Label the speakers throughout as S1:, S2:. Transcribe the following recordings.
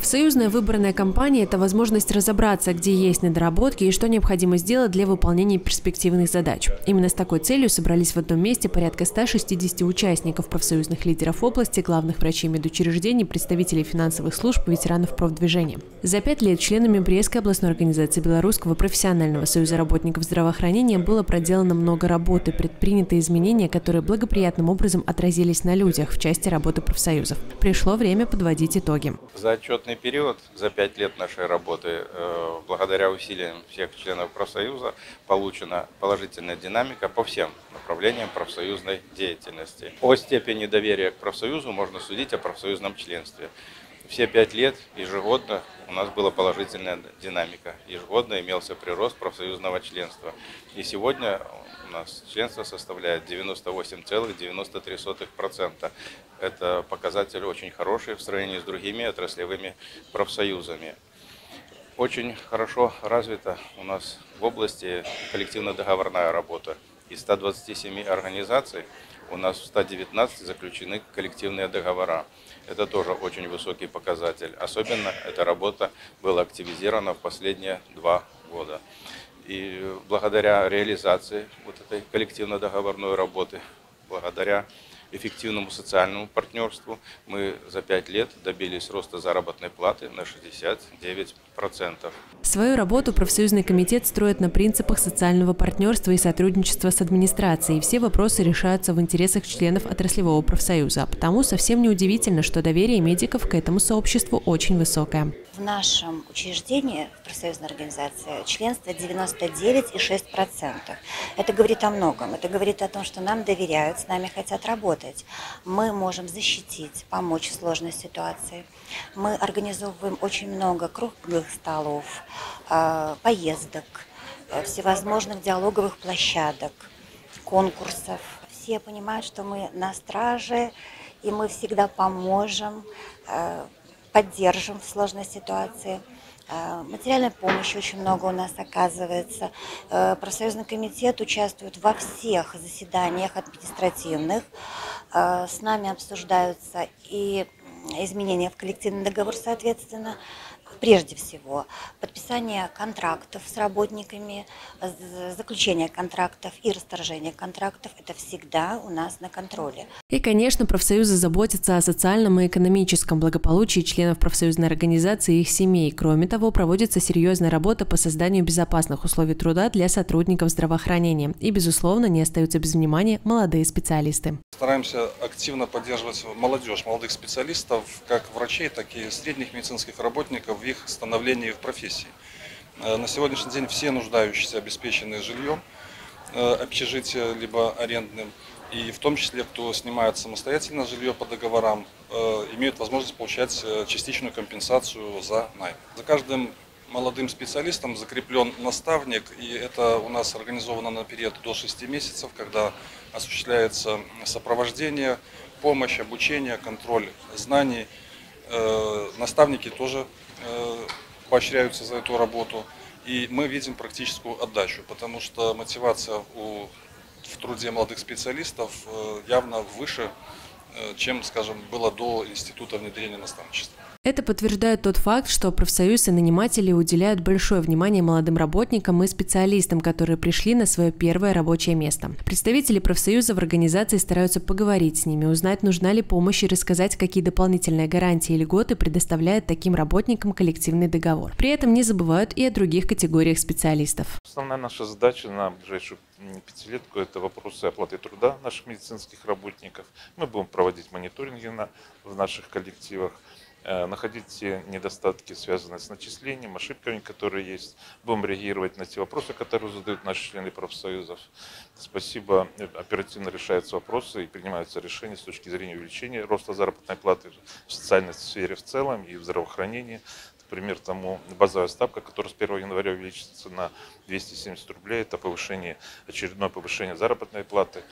S1: Профсоюзная выборная кампания – это возможность разобраться, где есть недоработки и что необходимо сделать для выполнения перспективных задач. Именно с такой целью собрались в одном месте порядка 160 участников профсоюзных лидеров области, главных врачей медучреждений, представителей финансовых служб, ветеранов профдвижения. За пять лет членами Брестской областной организации Белорусского профессионального союза работников здравоохранения было проделано много работы, предприняты изменения, которые благоприятным образом отразились на людях в части работы профсоюзов. Пришло время подводить итоги.
S2: За отчетный период, за пять лет нашей работы, э, благодаря усилиям всех членов профсоюза, получена положительная динамика по всем направлениям профсоюзной деятельности. О степени доверия к профсоюзу можно судить о профсоюзном членстве. Все пять лет ежегодно у нас была положительная динамика. Ежегодно имелся прирост профсоюзного членства. И сегодня у нас членство составляет 98,93%. Это показатель очень хороший в сравнении с другими отраслевыми профсоюзами. Очень хорошо развита у нас в области коллективно-договорная работа. Из 127 организаций у нас в 119 заключены коллективные договора. Это тоже очень высокий показатель. Особенно эта работа была активизирована в последние два года. И благодаря реализации вот этой коллективно-договорной работы, благодаря эффективному социальному партнерству мы за пять лет добились роста заработной платы на 69%.
S1: Свою работу профсоюзный комитет строит на принципах социального партнерства и сотрудничества с администрацией. Все вопросы решаются в интересах членов отраслевого профсоюза. Потому совсем неудивительно, что доверие медиков к этому сообществу очень высокое.
S3: В нашем учреждении, в профсоюзной организации, членство 99,6%. Это говорит о многом. Это говорит о том, что нам доверяют, с нами хотят работать. Мы можем защитить, помочь в сложной ситуации. Мы организовываем очень много круглых столов, поездок, э, всевозможных диалоговых площадок, конкурсов. Все понимают, что мы на страже, и мы всегда поможем э, поддержим в сложной ситуации. Э, материальной помощи очень много у нас оказывается. Э, профсоюзный комитет участвует во всех заседаниях административных. Э, с нами обсуждаются и изменения в коллективный договор, соответственно, прежде всего подписание контрактов с работниками, заключение контрактов и расторжение контрактов – это всегда у нас на контроле.
S1: И, конечно, профсоюзы заботятся о социальном и экономическом благополучии членов профсоюзной организации и их семей. Кроме того, проводится серьезная работа по созданию безопасных условий труда для сотрудников здравоохранения. И, безусловно, не остаются без внимания молодые специалисты.
S4: Стараемся активно поддерживать молодежь, молодых специалистов, как врачей, так и средних медицинских работников в их становлении в профессии. Э, на сегодняшний день все нуждающиеся обеспечены жильем, э, общежития либо арендным, и в том числе, кто снимает самостоятельно жилье по договорам, э, имеют возможность получать частичную компенсацию за найм. За каждым молодым специалистом закреплен наставник, и это у нас организовано на период до 6 месяцев, когда осуществляется сопровождение, помощь, обучение, контроль знаний. Наставники тоже Э, поощряются за эту работу. И мы видим практическую отдачу, потому что мотивация у, в труде молодых специалистов э, явно выше, э, чем, скажем, было до института внедрения наставничества.
S1: Это подтверждает тот факт, что профсоюз и наниматели уделяют большое внимание молодым работникам и специалистам, которые пришли на свое первое рабочее место. Представители профсоюза в организации стараются поговорить с ними, узнать, нужна ли помощь и рассказать, какие дополнительные гарантии и льготы предоставляет таким работникам коллективный договор. При этом не забывают и о других категориях специалистов.
S5: Основная наша задача на ближайшую пятилетку – это вопросы оплаты труда наших медицинских работников. Мы будем проводить мониторинги на, в наших коллективах. Э, находить те недостатки, связанные с начислением, ошибками, которые есть. Будем реагировать на те вопросы, которые задают наши члены профсоюзов. Спасибо, оперативно решаются вопросы и принимаются решения с точки зрения увеличения роста заработной платы в социальной сфере в целом и в здравоохранении. Например, тому базовая ставка, которая с 1 января увеличится на 270 рублей, это повышение, очередное повышение заработной платы.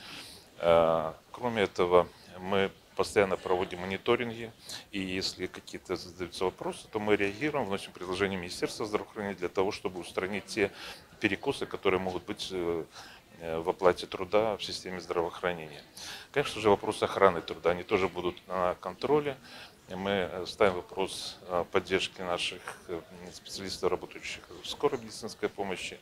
S5: Э, кроме этого, мы постоянно проводим мониторинги, и если какие-то задаются вопросы, то мы реагируем, вносим предложение Министерства здравоохранения для того, чтобы устранить те перекосы, которые могут быть э, в оплате труда в системе здравоохранения. Конечно же, вопросы охраны труда, они тоже будут на контроле. мы ставим вопрос о поддержке наших специалистов, работающих в скорой медицинской помощи,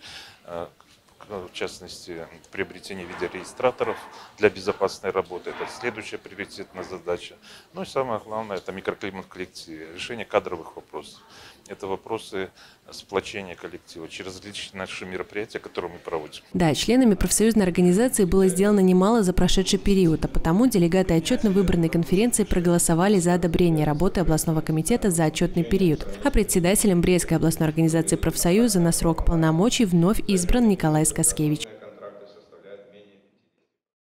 S5: в частности, приобретение видеорегистраторов для безопасной работы. Это следующая приоритетная задача. Ну и самое главное, это микроклимат в коллективе, решение кадровых вопросов. Это вопросы сплочения коллектива через различные наши мероприятия, которые мы проводим.
S1: Да, членами профсоюзной организации было сделано немало за прошедший период, а потому делегаты отчетно выбранной конференции проголосовали за одобрение работы областного комитета за отчетный период. А председателем Брестской областной организации профсоюза на срок полномочий вновь избран Николай Скаскевич.